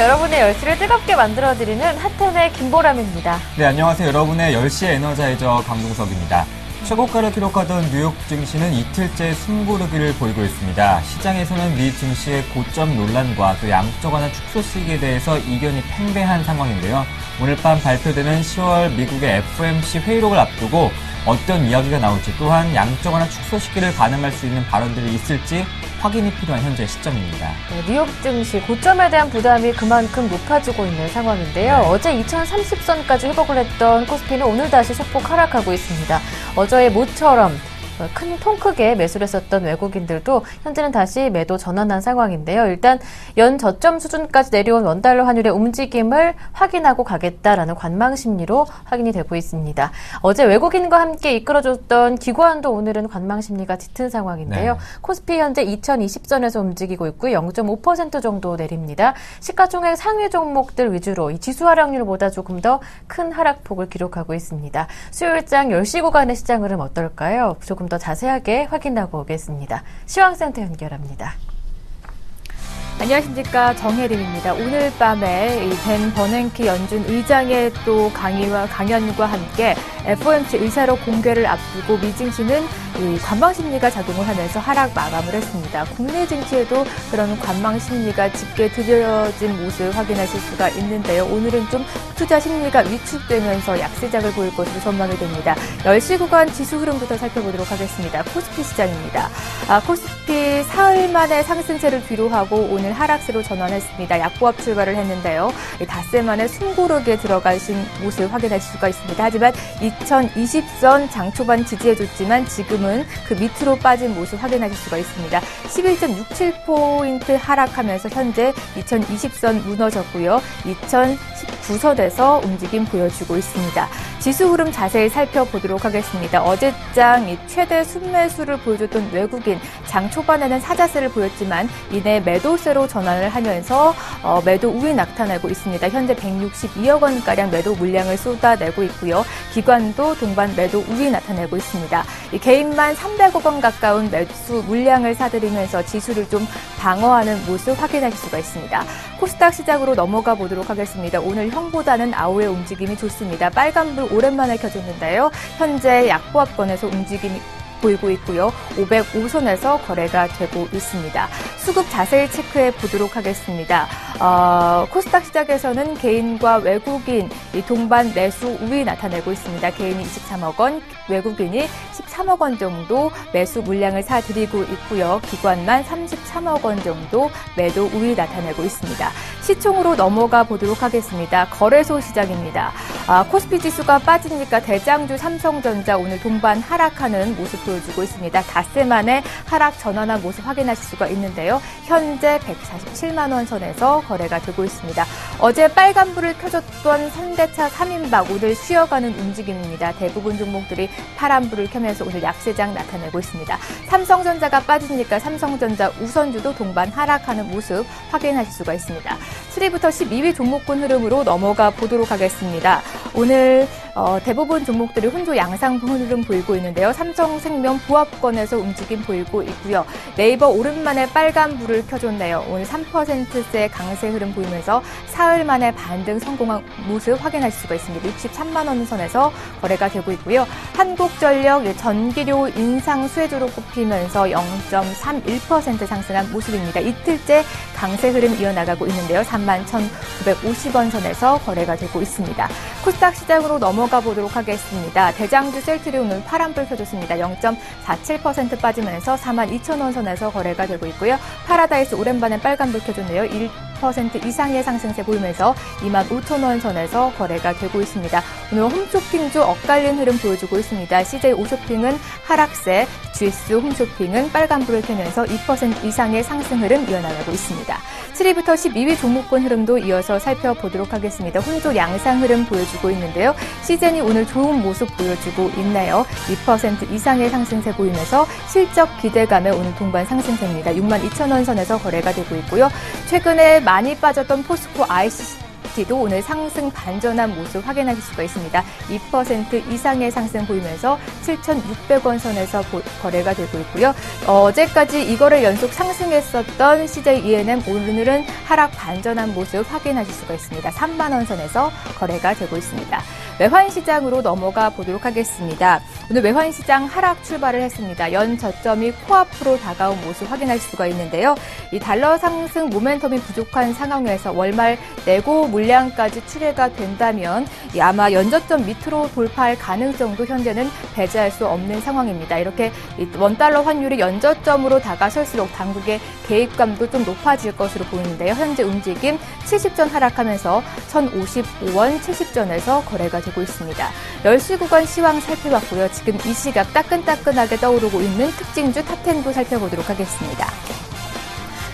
여러분의 열시를 뜨겁게 만들어드리는 핫텐의 김보람입니다. 네, 안녕하세요. 여러분의 10시 에너자이저 강동석입니다. 최고가를 기록하던 뉴욕 증시는 이틀째 숨고르기를 보이고 있습니다. 시장에서는 미 증시의 고점 논란과 또 양적 완화 축소 시기에 대해서 이견이 팽배한 상황인데요. 오늘 밤 발표되는 10월 미국의 FOMC 회의록을 앞두고 어떤 이야기가 나올지 또한 양적 완화 축소 시기를 가늠할 수 있는 발언들이 있을지 확인이 필요한 현재 시점입니다. 네, 뉴욕 증시 고점에 대한 부담이 그만큼 높아지고 있는 상황인데요. 네. 어제 2030선까지 회복을 했던 코스피는 오늘 다시 소폭 하락하고 있습니다. 어제의 모처럼 큰 통 크게 매수를 했었던 외국인들도 현재는 다시 매도 전환한 상황인데요. 일단 연 저점 수준까지 내려온 원달러 환율의 움직임을 확인하고 가겠다라는 관망 심리로 확인이 되고 있습니다. 어제 외국인과 함께 이끌어줬던 기관도 오늘은 관망 심리가 짙은 상황인데요. 네. 코스피 현재 2020선에서 움직이고 있고 0.5% 정도 내립니다. 시가총액 상위 종목들 위주로 이 지수 하락률보다 조금 더 큰 하락폭을 기록하고 있습니다. 수요일장 10시 구간의 시장 흐름 어떨까요? 조금 더 자세하게 확인하고 오겠습니다. 시황센터 연결합니다. 안녕하십니까 정혜림입니다. 오늘 밤에 벤 버냉키 연준 의장의 또 강의와 강연과 함께 FOMC 의사로 공개를 앞두고 미 증시는 관망 심리가 작용을 하면서 하락 마감을 했습니다. 국내 증시에도 그런 관망 심리가 짙게 들여진 모습 확인하실 수가 있는데요. 오늘은 좀 투자 심리가 위축되면서 약세작을 보일 것으로 전망이 됩니다. 10시 구간 지수 흐름부터 살펴보도록 하겠습니다. 코스피 시장입니다. 아, 코스피 사흘 만에 상승세를 뒤로하고 오늘 오늘 하락세로 전환했습니다. 약보합 출발을 했는데요. 닷새 만에 숨고르게 들어가신 모습 확인할 수가 있습니다. 하지만 2020선 장 초반 지지해줬지만 지금은 그 밑으로 빠진 모습 확인하실 수가 있습니다. 11.67포인트 하락하면서 현재 2020선 무너졌고요. 2019선에서 움직임 보여주고 있습니다. 지수 흐름 자세히 살펴보도록 하겠습니다. 어제장 최대 순매수를 보여줬던 외국인 장 초반에는 사자세를 보였지만 이내 매도세로 전환을 하면서 어, 매도 우위 나타나고 있습니다. 현재 162억 원 가량 매도 물량을 쏟아내고 있고요. 기관도 동반 매도 우위 나타내고 있습니다. 개인만 300억 원 가까운 매수 물량을 사들이면서 지수를 좀 방어하는 모습 확인할 수가 있습니다. 코스닥 시작으로 넘어가 보도록 하겠습니다. 오늘 형보다는 아우의 움직임이 좋습니다. 빨간불 오랜만에 켜졌는데요. 현재 약보합권에서 움직임이 보이고 있고요. 505선에서 거래가 되고 있습니다. 수급 자세히 체크해 보도록 하겠습니다. 어, 코스닥 시작에서는 개인과 외국인 이 동반 매수 우위 나타내고 있습니다. 개인이 23억 원, 외국인이 13억 원 정도 매수 물량을 사들이고 있고요. 기관만 33억 원 정도 매도 우위 나타내고 있습니다. 시총으로 넘어가 보도록 하겠습니다. 거래소 시장입니다. 아, 코스피 지수가 빠지니까 대장주 삼성전자 오늘 동반 하락하는 모습 보여주고 있습니다. 닷새 만에 하락 전환한 모습 확인하실 수가 있는데요. 현재 147만 원 선에서 거래가 되고 있습니다. 어제 빨간불을 켜줬던 현대차 3인박 오늘 쉬어가는 움직임입니다. 대부분 종목들이 파란불을 켜면서 오늘 약세장 나타내고 있습니다. 삼성전자가 빠지니까 삼성전자 우선주도 동반 하락하는 모습 확인하실 수가 있습니다. 7위부터 12위 종목군 흐름으로 넘어가 보도록 하겠습니다. 오늘 어, 대부분 종목들이 혼조 양상 흐름 보이고 있는데요. 삼성생명 부합권에서 움직임 보이고 있고요. 네이버 오랜만에 빨간 불을 켜줬네요. 오늘 3%세 강세 흐름 보이면서 사흘 만에 반등 성공한 모습 확인할 수가 있습니다. 63만 원 선에서 거래가 되고 있고요. 한국전력 전기료 인상 수혜주로 꼽히면서 0.31% 상승한 모습입니다. 이틀째 강세 흐름 이어나가고 있는데요. 3만 1,950원 선에서 거래가 되고 있습니다. 코스닥 시장으로 넘어 가 보도록 하겠습니다. 대장주 셀트리 오늘 파란불 켜줬습니다. 0.47% 빠지면서 4만 2천 원 선에서 거래가 되고 있고요. 파라다이스 오랜만에 빨간불 켜줬네요. 1% 이상의 상승세 보이면서 2만 5천 원 선에서 거래가 되고 있습니다. 오늘 홈쇼핑주 엇갈린 흐름 보여주고 있습니다. CJ 오쇼핑은 하락세, GS 홈쇼핑은 빨간불을 켜면서 2% 이상의 상승 흐름 이어나가고 있습니다. 7위부터 12위 종목권 흐름도 이어서 살펴보도록 하겠습니다. 혼조 양상 흐름 보여주고 있는데요. 시즌이 오늘 좋은 모습 보여주고 있네요. 2% 이상의 상승세 보이면서 실적 기대감에 오늘 동반 상승세입니다. 6만 2천 원 선에서 거래가 되고 있고요. 최근에 많이 빠졌던 포스코 IC FPT도 오늘 상승 반전한 모습 확인하실 수가 있습니다. 2% 이상의 상승 보이면서 7,600원 선에서 거래가 되고 있고요. 어제까지 이거를 연속 상승했었던 CJ ENM 오늘은 하락 반전한 모습 확인하실 수가 있습니다. 3만 원 선에서 거래가 되고 있습니다. 외환 시장으로 넘어가 보도록 하겠습니다. 오늘 외환 시장 하락 출발을 했습니다. 연 저점이 코앞으로 다가온 모습 확인할 수가 있는데요. 이 달러 상승 모멘텀이 부족한 상황에서 월말 내고 물량까지 출회가 된다면 아마 연저점 밑으로 돌파할 가능성도 현재는 배제할 수 없는 상황입니다. 이렇게 원달러 환율이 연저점으로 다가설수록 당국의 개입감도 좀 높아질 것으로 보이는데요. 현재 움직임 70전 하락하면서 1055원 70전에서 거래가 됩니다. 되고 있습니다. 10시 구간 시황 살펴봤고요. 지금 이 시각 따끈따끈하게 떠오르고 있는 특징주 탑10도 살펴보도록 하겠습니다.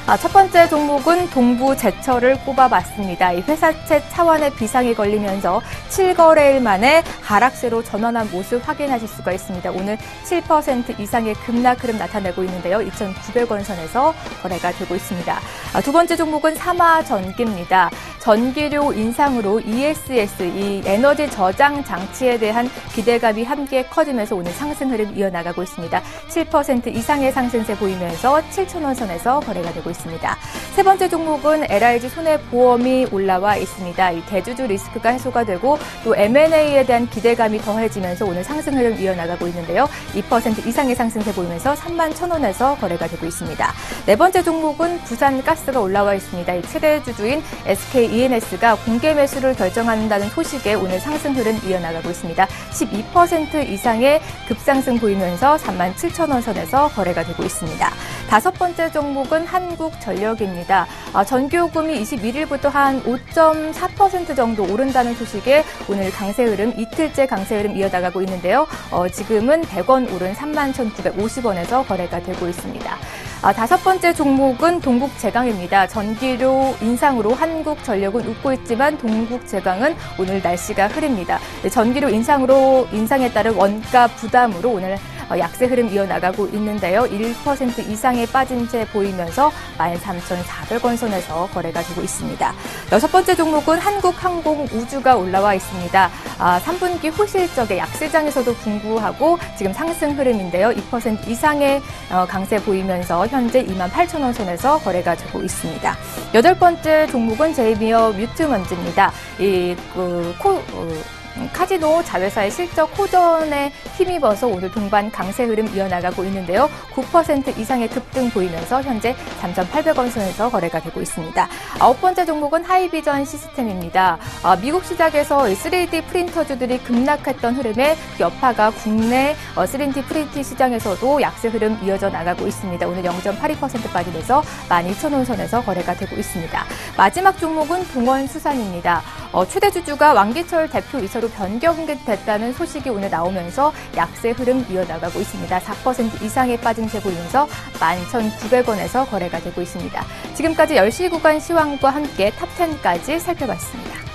아, 첫 번째 종목은 동부 제철을 꼽아봤습니다. 이 회사채 차원의 비상이 걸리면서 7거래일 만에 하락세로 전환한 모습 확인하실 수가 있습니다. 오늘 7% 이상의 급락 흐름 나타내고 있는데요. 2,900원 선에서 거래가 되고 있습니다. 아, 두 번째 종목은 삼화전기입니다. 전기료 인상으로 ESS, 이 에너지 저장 장치에 대한 기대감이 함께 커지면서 오늘 상승 흐름 이어나가고 있습니다. 7% 이상의 상승세 보이면서 7,000원 선에서 거래가 되고 있습니다. 있습니다. 세 번째 종목은 LIG 손해보험이 올라와 있습니다. 이 대주주 리스크가 해소가 되고 또 M&A에 대한 기대감이 더해지면서 오늘 상승 흐름 이어나가고 있는데요. 2% 이상의 상승세 보이면서 3만 1,000원에서 거래가 되고 있습니다. 네 번째 종목은 부산가스가 올라와 있습니다. 이 최대 주주인 SK ENS가 공개 매수를 결정한다는 소식에 오늘 상승 흐름 이어나가고 있습니다. 12% 이상의 급상승 보이면서 3만 7천원 선에서 거래가 되고 있습니다. 다섯 번째 종목은 한국 전력입니다. 아, 전기요금이 21일부터 한 5.4% 정도 오른다는 소식에 오늘 강세 흐름, 이틀째 강세 흐름 이어나가고 있는데요. 어, 지금은 100원 오른 31,950원에서 거래가 되고 있습니다. 아, 다섯 번째 종목은 동국제강입니다. 전기료 인상으로 한국전력은 웃고 있지만 동국제강은 오늘 날씨가 흐립니다. 네, 전기료 인상으로 인상에 따른 원가 부담으로 오늘 어, 약세 흐름 이어나가고 있는데요. 1% 이상의 빠진 채 보이면서 13,400원 선에서 거래가 되고 있습니다. 여섯 번째 종목은 한국항공우주가 올라와 있습니다. 아, 3분기 후실적의 약세장에서도 분구하고 지금 상승 흐름인데요. 2% 이상의 어, 강세 보이면서 현재 28,000원 선에서 거래가 되고 있습니다. 여덟 번째 종목은 제이미어 뮤트먼즈입니다. 이, 그, 코, 어, 카지노 자회사의 실적 호전에 힘입어서 오늘 동반 강세 흐름 이어나가고 있는데요. 9% 이상의 급등 보이면서 현재 3,800원 선에서 거래가 되고 있습니다. 아홉 번째 종목은 하이비전 시스템입니다. 아, 미국 시장에서 3D 프린터주들이 급락했던 흐름에 여파가 국내 3D 어, 프린팅 시장에서도 약세 흐름 이어져 나가고 있습니다. 오늘 0.82% 빠지면서 12,000원 선에서 거래가 되고 있습니다. 마지막 종목은 동원수산입니다. 어, 최대 주주가 왕기철 대표 이사로 전으로 변경됐다는 소식이 오늘 나오면서 약세 흐름 이어나가고 있습니다. 4% 이상의 빠진 세 보이면서 11,900원에서 거래가 되고 있습니다. 지금까지 10시 구간 시황과 함께 탑10까지 살펴봤습니다.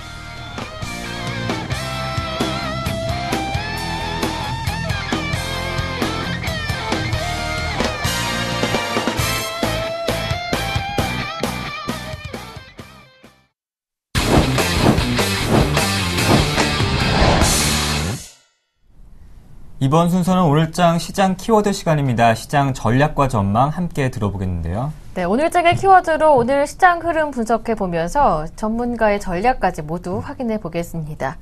이번 순서는 오늘장 시장 키워드 시간입니다. 시장 전략과 전망 함께 들어보겠는데요. 네, 오늘장의 키워드로 오늘 시장 흐름 분석해 보면서 전문가의 전략까지 모두 확인해 보겠습니다.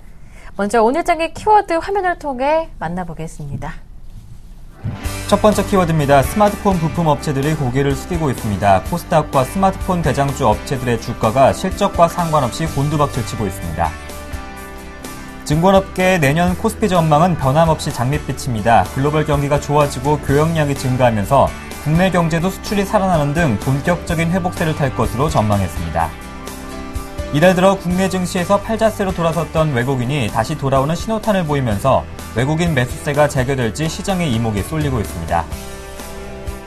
먼저 오늘장의 키워드 화면을 통해 만나보겠습니다. 첫 번째 키워드입니다. 스마트폰 부품 업체들이 고개를 숙이고 있습니다. 코스닥과 스마트폰 대장주 업체들의 주가가 실적과 상관없이 곤두박질 치고 있습니다. 증권업계 내년 코스피 전망은 변함없이 장밋빛입니다. 글로벌 경기가 좋아지고 교역량이 증가하면서 국내 경제도 수출이 살아나는 등 본격적인 회복세를 탈 것으로 전망했습니다. 이달 들어 국내 증시에서 팔자세로 돌아섰던 외국인이 다시 돌아오는 신호탄을 보이면서 외국인 매수세가 재개될지 시장의 이목이 쏠리고 있습니다.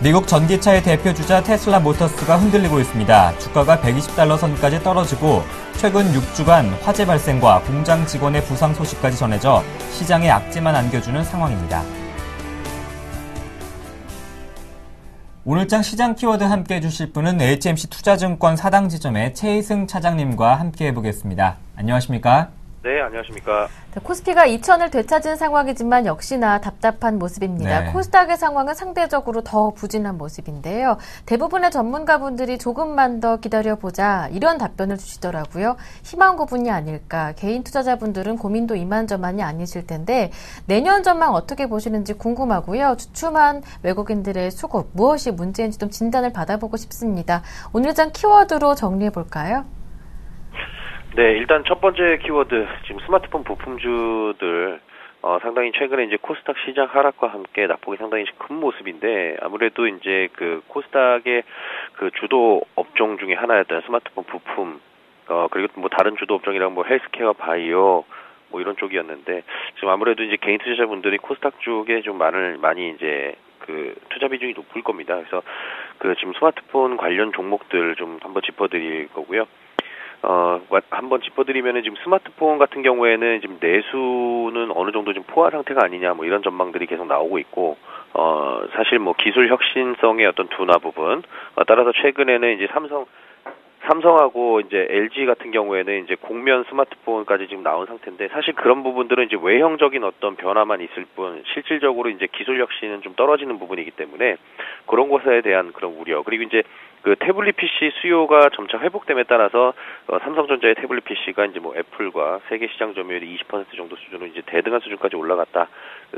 미국 전기차의 대표 주자 테슬라 모터스가 흔들리고 있습니다. 주가가 120달러 선까지 떨어지고 최근 6주간 화재 발생과 공장 직원의 부상 소식까지 전해져 시장에 악재만 안겨주는 상황입니다. 오늘장 시장 키워드 함께 해주실 분은 HMC 투자증권 사당 지점의 최희승 차장님과 함께 해보겠습니다. 안녕하십니까? 네, 안녕하십니까. 네, 코스피가 2천을 되찾은 상황이지만 역시나 답답한 모습입니다. 네. 코스닥의 상황은 상대적으로 더 부진한 모습인데요. 대부분의 전문가분들이 조금만 더 기다려보자 이런 답변을 주시더라고요. 희망 고분이 아닐까. 개인 투자자분들은 고민도 이만저만이 아니실 텐데 내년 전망 어떻게 보시는지 궁금하고요. 주춤한 외국인들의 수급 무엇이 문제인지 좀 진단을 받아보고 싶습니다. 오늘 장 키워드로 정리해 볼까요? 네, 일단 첫 번째 키워드 지금 스마트폰 부품주들 어, 상당히 최근에 이제 코스닥 시장 하락과 함께 낙폭이 상당히 큰 모습인데 아무래도 이제 그 코스닥의 그 주도 업종 중에 하나였던 스마트폰 부품 어 그리고 뭐 다른 주도 업종이랑 뭐 헬스케어 바이오 뭐 이런 쪽이었는데 지금 아무래도 이제 개인 투자자분들이 코스닥 쪽에 좀 많을 많이 이제 그 투자 비중이 높을 겁니다. 그래서 그 지금 스마트폰 관련 종목들 좀 한번 짚어드릴 거고요. 어, 한번 짚어드리면은 지금 스마트폰 같은 경우에는 지금 내수는 어느 정도 좀 포화 상태가 아니냐 뭐 이런 전망들이 계속 나오고 있고, 어, 사실 뭐 기술 혁신성의 어떤 둔화 부분, 어, 따라서 최근에는 이제 삼성, 삼성하고 이제 LG 같은 경우에는 이제 공면 스마트폰까지 지금 나온 상태인데 사실 그런 부분들은 이제 외형적인 어떤 변화만 있을 뿐 실질적으로 이제 기술 혁신은 좀 떨어지는 부분이기 때문에 그런 것에 대한 그런 우려. 그리고 이제 그 태블릿 PC 수요가 점차 회복됨에 따라서 어, 삼성전자의 태블릿 PC가 이제 뭐 애플과 세계 시장 점유율이 20% 정도 수준으로 이제 대등한 수준까지 올라갔다.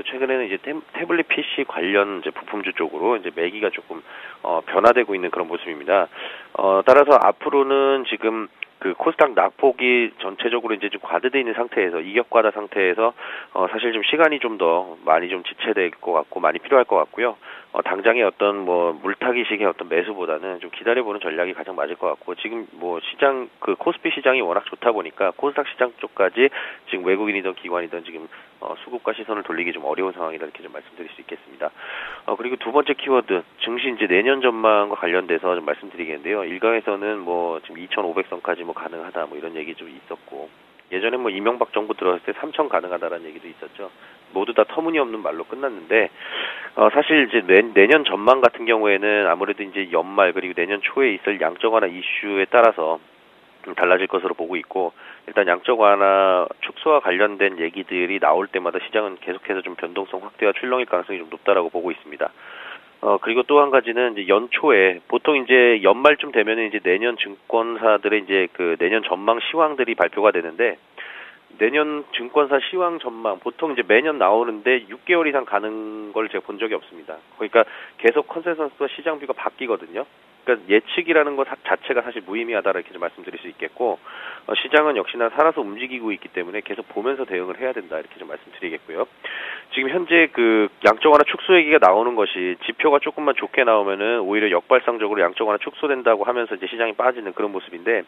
최근에는 이제 태, 블릿 PC 관련 이제 부품주 쪽으로 이제 매기가 조금 어, 변화되고 있는 그런 모습입니다. 어, 따라서 앞으로는 지금 그 코스닥 낙폭이 전체적으로 이제 좀 과대돼 있는 상태에서 이격과다 상태에서 어 사실 좀 시간이 좀 더 많이 좀 지체될 것 같고 많이 필요할 것 같고요. 어 당장의 어떤 뭐 물타기식의 어떤 매수보다는 좀 기다려보는 전략이 가장 맞을 것 같고 지금 뭐 시장 그 코스피 시장이 워낙 좋다 보니까 코스닥 시장 쪽까지 지금 외국인이든 기관이든 지금 어 수급과 시선을 돌리기 좀 어려운 상황이다 이렇게 좀 말씀드릴 수 있겠습니다. 어 그리고 두 번째 키워드 증시 이제 내년 전망과 관련돼서 좀 말씀드리겠는데요. 일각에서는 뭐 지금 2,500선까지 뭐 가능하다 뭐 이런 얘기 좀 있었고 예전에 뭐 이명박 정부 들어왔을 때 3천 가능하다라는 얘기도 있었죠. 모두 다 터무니없는 말로 끝났는데 어 사실 이제 내, 내년 전망 같은 경우에는 아무래도 이제 연말 그리고 내년 초에 있을 양적 완화 이슈에 따라서 좀 달라질 것으로 보고 있고 일단 양적 완화 축소와 관련된 얘기들이 나올 때마다 시장은 계속해서 좀 변동성 확대와 출렁일 가능성이 좀 높다라고 보고 있습니다. 어, 그리고 또 한 가지는 이제 연초에 보통 이제 연말쯤 되면은 이제 내년 증권사들의 이제 그 내년 전망 시황들이 발표가 되는데 내년 증권사 시황 전망 보통 이제 매년 나오는데 6개월 이상 가는 걸 제가 본 적이 없습니다. 그러니까 계속 컨센서스와 시장 뷰가 바뀌거든요. 그러니까 예측이라는 것 자체가 사실 무의미하다 이렇게 좀 말씀드릴 수 있겠고 어, 시장은 역시나 살아서 움직이고 있기 때문에 계속 보면서 대응을 해야 된다 이렇게 좀 말씀드리겠고요. 지금 현재 그 양적 완화 축소 얘기가 나오는 것이 지표가 조금만 좋게 나오면은 오히려 역발상적으로 양적 완화 축소된다고 하면서 이제 시장이 빠지는 그런 모습인데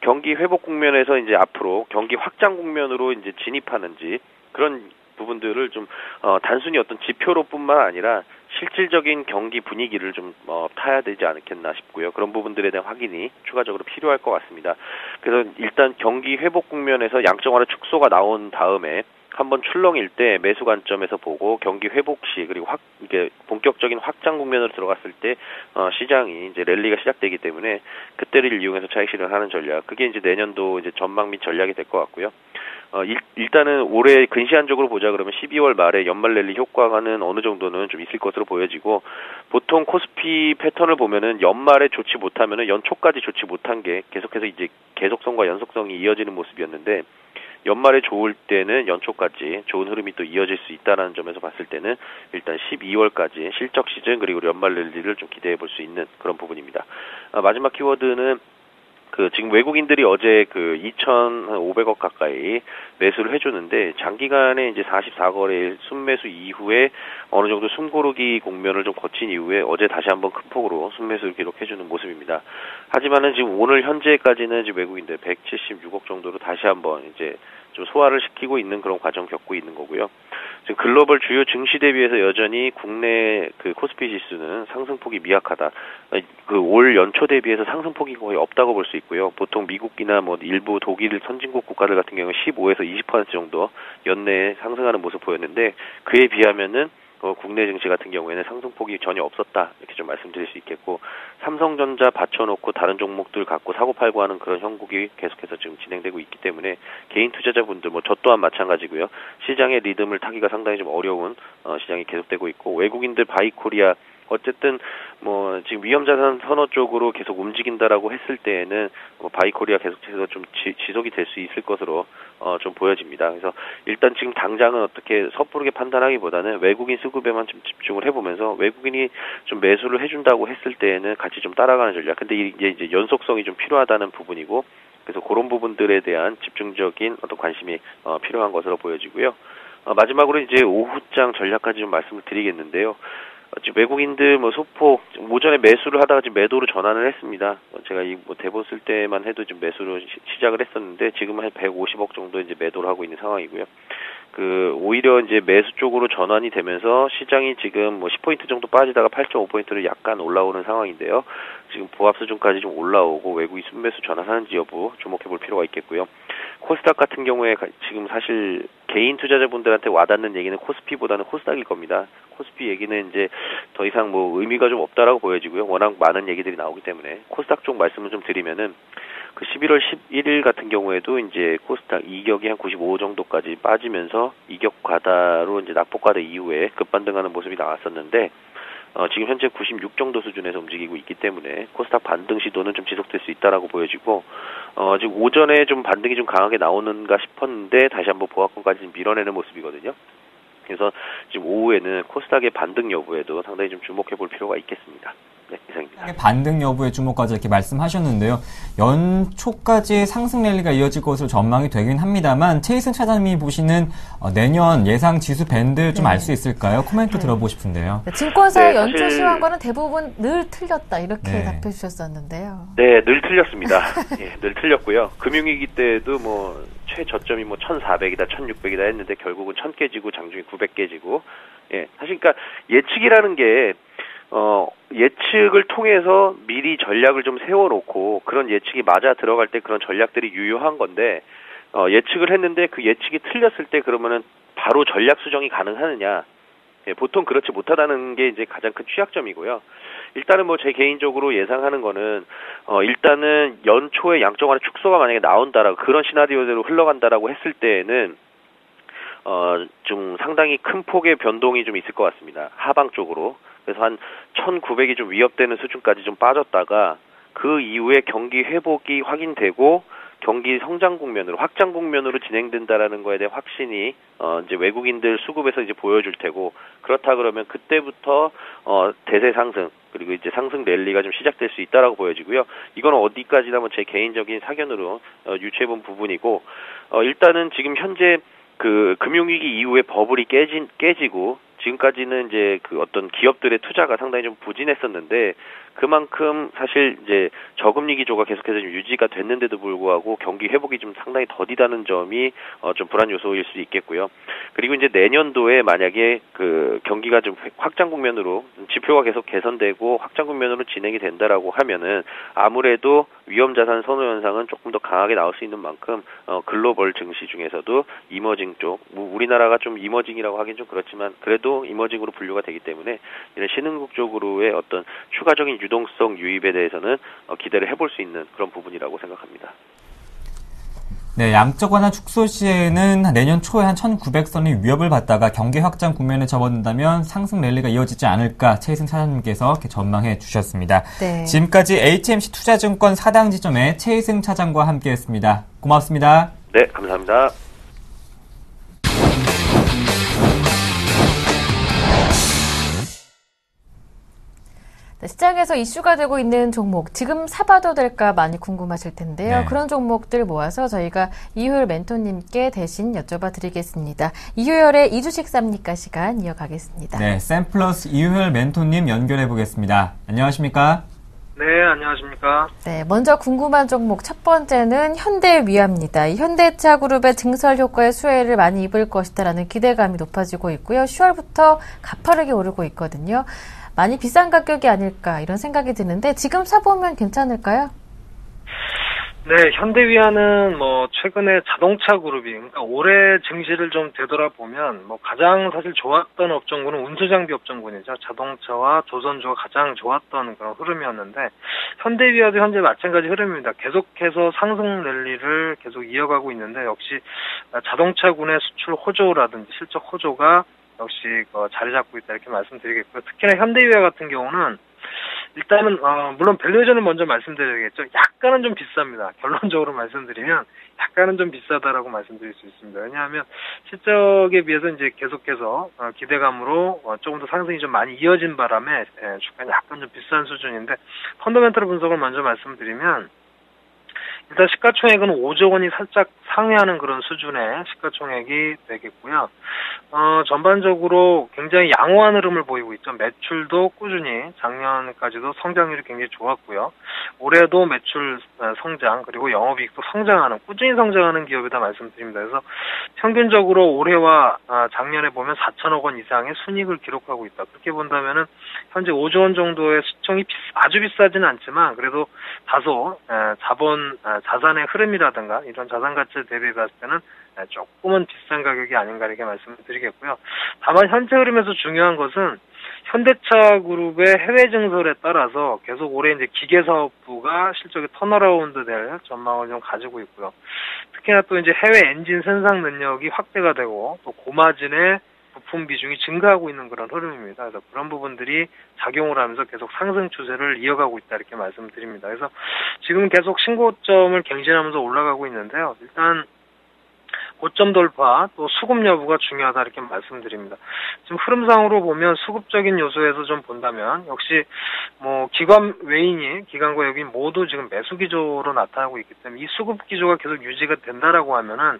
경기 회복 국면에서 이제 앞으로 경기 확장 국면으로 이제 진입하는지 그런 부분들을 좀 어, 단순히 어떤 지표로뿐만 아니라 실질적인 경기 분위기를 좀 어, 타야 되지 않겠나 싶고요. 그런 부분들에 대한 확인이 추가적으로 필요할 것 같습니다. 그래서 일단 경기 회복 국면에서 완화 축소가 나온 다음에 한번 출렁일 때 매수 관점에서 보고 경기 회복 시 그리고 확 이게 본격적인 확장 국면으로 들어갔을 때 어, 시장이 이제 랠리가 시작되기 때문에 그때를 이용해서 차익 실현하는 전략 그게 이제 내년도 이제 전망 및 전략이 될 것 같고요. 어, 일, 일단은 올해 근시안적으로 보자 그러면 12월 말에 연말 랠리 효과는 어느 정도는 좀 있을 것으로 보여지고 보통 코스피 패턴을 보면은 연말에 좋지 못하면은 연초까지 좋지 못한 게 계속해서 이제 계속성과 연속성이 이어지는 모습이었는데 연말에 좋을 때는 연초까지 좋은 흐름이 또 이어질 수 있다는 점에서 봤을 때는 일단 12월까지 실적 시즌 그리고 연말 랠리를 좀 기대해 볼 수 있는 그런 부분입니다. 아, 마지막 키워드는 그 지금 외국인들이 어제 그 2,500억 가까이 매수를 해주는데 장기간에 이제 44거래일 순매수 이후에 어느 정도 숨고르기 국면을 좀 거친 이후에 어제 다시 한번 큰 폭으로 순매수를 기록해주는 모습입니다. 하지만은 지금 오늘 현재까지는 지금 외국인들 176억 정도로 다시 한번 이제 좀 소화를 시키고 있는 그런 과정 겪고 있는 거고요. 지금 글로벌 주요 증시 대비해서 여전히 국내 그 코스피 지수는 상승폭이 미약하다. 그 올 연초 대비해서 상승폭이 거의 없다고 볼 수 있고요. 보통 미국이나 뭐 일부 독일 선진국 국가들 같은 경우 15에서 20% 정도 연내에 상승하는 모습 보였는데 그에 비하면은 어, 국내 증시 같은 경우에는 상승폭이 전혀 없었다. 이렇게 좀 말씀드릴 수 있겠고 삼성전자 받쳐놓고 다른 종목들 갖고 사고 팔고 하는 그런 형국이 계속해서 지금 진행되고 있기 때문에 개인 투자자분들 뭐 저 또한 마찬가지고요. 시장의 리듬을 타기가 상당히 좀 어려운 어, 시장이 계속되고 있고 외국인들 바이코리아 어쨌든 뭐 지금 위험자산 선호 쪽으로 계속 움직인다라고 했을 때에는 뭐 바이코리아 계속해서 좀 지, 지속이 될 수 있을 것으로 어, 좀 보여집니다. 그래서 일단 지금 당장은 어떻게 섣부르게 판단하기보다는 외국인 수급에만 좀 집중을 해보면서 외국인이 좀 매수를 해준다고 했을 때에는 같이 좀 따라가는 전략. 근데 이게 이제 연속성이 좀 필요하다는 부분이고 그래서 그런 부분들에 대한 집중적인 어떤 관심이 어, 필요한 것으로 보여지고요. 어, 마지막으로 이제 오후장 전략까지 좀 말씀을 드리겠는데요. 지금 외국인들 뭐 소폭 오전에 매수를 하다가 지금 매도로 전환을 했습니다. 제가 이 뭐 대본 쓸 때만 해도 좀 매수로 시, 작을 했었는데 지금은 한 150억 정도 이제 매도를 하고 있는 상황이고요. 그 오히려 이제 매수 쪽으로 전환이 되면서 시장이 지금 뭐 10포인트 정도 빠지다가 8.5포인트로 약간 올라오는 상황인데요. 지금 보합 수준까지 좀 올라오고 외국인 순매수 전환하는지 여부 주목해 볼 필요가 있겠고요. 코스닥 같은 경우에 지금 사실 개인 투자자분들한테 와닿는 얘기는 코스피보다는 코스닥일 겁니다. 코스피 얘기는 이제 더 이상 뭐 의미가 좀 없다라고 보여지고요. 워낙 많은 얘기들이 나오기 때문에 코스닥 쪽 말씀을 좀 드리면은 그 11월 11일 같은 경우에도 이제 코스닥 이격이 한 95 정도까지 빠지면서 이격 과다로 이제 낙폭 과다 이후에 급반등하는 모습이 나왔었는데 어, 지금 현재 96 정도 수준에서 움직이고 있기 때문에 코스닥 반등 시도는 좀 지속될 수 있다라고 보여지고 어, 지금 오전에 좀 반등이 좀 강하게 나오는가 싶었는데 다시 한번 보합권까지 좀 밀어내는 모습이거든요. 그래서 지금 오후에는 코스닥의 반등 여부에도 상당히 좀 주목해 볼 필요가 있겠습니다. 네, 이상입니다. 반등 여부에 주목까지 이렇게 말씀하셨는데요. 연초까지 상승 랠리가 이어질 것으로 전망이 되긴 합니다만 최희승 차장님이 보시는 어, 내년 예상 지수 밴드 좀 알수 네. 있을까요? 코멘트 네. 들어보고 싶은데요. 네, 증권사의 네, 연초 시황과는 대부분 늘 틀렸다 이렇게 네. 답해 주셨었는데요. 네, 늘 틀렸습니다. 예, 늘 틀렸고요. 금융위기 때도 뭐 최저점이 뭐 1,400이다, 1,600이다 했는데 결국은 1,000 깨지고 장중에 900 깨지고 예, 사실 그러니까 예측이라는 게 어, 예측을 통해서 미리 전략을 좀 세워놓고 그런 예측이 맞아 들어갈 때 그런 전략들이 유효한 건데 어, 예측을 했는데 그 예측이 틀렸을 때 그러면은 바로 전략 수정이 가능하느냐? 예, 보통 그렇지 못하다는 게 이제 가장 큰 취약점이고요. 일단은 뭐 제 개인적으로 예상하는 거는 어 일단은 연초에 양적 완화 축소가 만약에 나온다라고 그런 시나리오대로 흘러간다라고 했을 때에는 어 좀 상당히 큰 폭의 변동이 좀 있을 것 같습니다. 하방 쪽으로. 그래서 한 1900이 좀 위협되는 수준까지 좀 빠졌다가 그 이후에 경기 회복이 확인되고 경기 성장 국면으로 확장 국면으로 진행된다라는 거에 대한 확신이 어 이제 외국인들 수급에서 이제 보여줄 테고 그렇다 그러면 그때부터 어 대세 상승 그리고 이제 상승 랠리가 좀 시작될 수 있다라고 보여지고요. 이거는 어디까지나 뭐 제 개인적인 사견으로 어 유추해본 부분이고 어 일단은 지금 현재 그 금융위기 이후에 버블이 깨진 깨지고 지금까지는 이제 그 어떤 기업들의 투자가 상당히 좀 부진했었는데 그만큼 사실 이제 저금리 기조가 계속해서 좀 유지가 됐는데도 불구하고 경기 회복이 좀 상당히 더디다는 점이 어 좀 불안 요소일 수 있겠고요. 그리고 이제 내년도에 만약에 그 경기가 좀 확장 국면으로 지표가 계속 개선되고 확장 국면으로 진행이 된다라고 하면은 아무래도 위험 자산 선호 현상은 조금 더 강하게 나올 수 있는 만큼 어 글로벌 증시 중에서도 이머징 쪽뭐 우리나라가 좀 이머징이라고 하긴 좀 그렇지만 그래도 이머징으로 분류가 되기 때문에 이런 신흥국 쪽으로의 어떤 추가적인 유동성 유입에 대해서는 어, 기대를 해볼 수 있는 그런 부분이라고 생각합니다. 네, 양적 완화 축소 시에는 내년 초에 한 1,900선이 위협을 받다가 경기 확장 국면에 접어든다면 상승 랠리가 이어지지 않을까 최희승 차장님께서 이렇게 전망해 주셨습니다. 네. 지금까지 HMC 투자증권 사당 지점의 최희승 차장과 함께했습니다. 고맙습니다. 네, 감사합니다. 시장에서 이슈가 되고 있는 종목 지금 사봐도 될까 많이 궁금하실 텐데요. 네. 그런 종목들 모아서 저희가 이효열 멘토님께 대신 여쭤봐 드리겠습니다. 이효열의 이주식 삽니까 시간 이어가겠습니다. 네, 샘플러스 이효열 멘토님 연결해 보겠습니다. 안녕하십니까? 네, 안녕하십니까? 네, 먼저 궁금한 종목 첫 번째는 현대위아입니다. 현대차 그룹의 증설 효과의 수혜를 많이 입을 것이다라는 기대감이 높아지고 있고요. 10월부터 가파르게 오르고 있거든요. 많이 비싼 가격이 아닐까 이런 생각이 드는데 지금 사보면 괜찮을까요? 네, 현대위아는 뭐 최근에 자동차 그룹이 그러니까 올해 증시를 좀 되돌아보면 뭐 가장 사실 좋았던 업종군은 운수장비 업종군이죠. 자동차와 조선주가 가장 좋았던 그런 흐름이었는데 현대위아도 현재 마찬가지 흐름입니다. 계속해서 상승 랠리를 계속 이어가고 있는데 역시 자동차군의 수출 호조라든지 실적 호조가 역시 그 자리 잡고 있다 이렇게 말씀드리겠고요. 특히나 현대위아 같은 경우는 일단은 어, 물론 밸류에이션을 먼저 말씀드려야겠죠. 약간은 좀 비쌉니다. 결론적으로 말씀드리면 약간은 좀 비싸다라고 말씀드릴 수 있습니다. 왜냐하면 실적에 비해서 이제 계속해서 어, 기대감으로 어, 조금 더 상승이 좀 많이 이어진 바람에 예, 주가는 약간 좀 비싼 수준인데 펀더멘털 분석을 먼저 말씀드리면 일단 시가총액은 5조 원이 살짝 상회하는 그런 수준의 시가총액이 되겠고요. 어, 전반적으로 굉장히 양호한 흐름을 보이고 있죠. 매출도 꾸준히 작년까지도 성장률이 굉장히 좋았고요. 올해도 매출 어, 성장 그리고 영업이익도 성장하는 꾸준히 성장하는 기업이다 말씀드립니다. 그래서 평균적으로 올해와 아, 작년에 보면 4천억 원 이상의 순이익을 기록하고 있다. 그렇게 본다면은 현재 5조 원 정도의 수청이 아주 비싸지는 않지만 그래도 다소 자본 자산의 흐름이라든가 이런 자산 가치를 대비해 봤을 때는 조금은 비싼 가격이 아닌가 이렇게 말씀을 드리겠고요. 다만 현재 흐름에서 중요한 것은 현대차 그룹의 해외 증설에 따라서 계속 올해 이제 기계 사업부가 실적이 턴어라운드 될 전망을 좀 가지고 있고요. 특히나 또 이제 해외 엔진 생산 능력이 확대가 되고 또 고마진의 부품 비중이 증가하고 있는 그런 흐름입니다. 그래서 그런 부분들이 작용을 하면서 계속 상승 추세를 이어가고 있다 이렇게 말씀드립니다. 그래서 지금 계속 신고점을 갱신하면서 올라가고 있는데요. 일단 고점 돌파 또 수급 여부가 중요하다 이렇게 말씀드립니다. 지금 흐름상으로 보면 수급적인 요소에서 좀 본다면 역시 뭐 기관 외인이 기관과 여기 모두 지금 매수 기조로 나타나고 있기 때문에 이 수급 기조가 계속 유지가 된다라고 하면은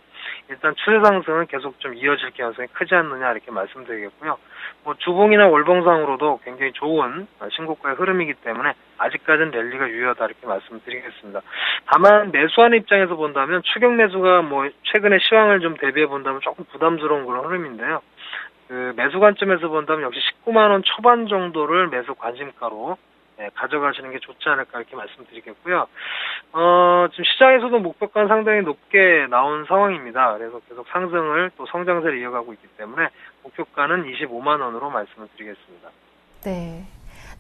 일단 추세 상승은 계속 좀 이어질 가능성이 크지 않느냐 이렇게 말씀드리겠고요. 뭐 주봉이나 월봉상으로도 굉장히 좋은 신고가의 흐름이기 때문에 아직까지는 랠리가 유효하다 이렇게 말씀드리겠습니다. 다만 매수하는 입장에서 본다면 추격 매수가 뭐 최근에 시황을 좀 대비해 본다면 조금 부담스러운 그런 흐름인데요. 그 매수 관점에서 본다면 역시 19만 원 초반 정도를 매수 관심가로 네, 가져가시는 게 좋지 않을까 이렇게 말씀드리겠고요. 어, 지금 시장에서도 목표가는 상당히 높게 나온 상황입니다. 그래서 계속 상승을 또 성장세를 이어가고 있기 때문에 목표가는 25만 원으로 말씀을 드리겠습니다. 네.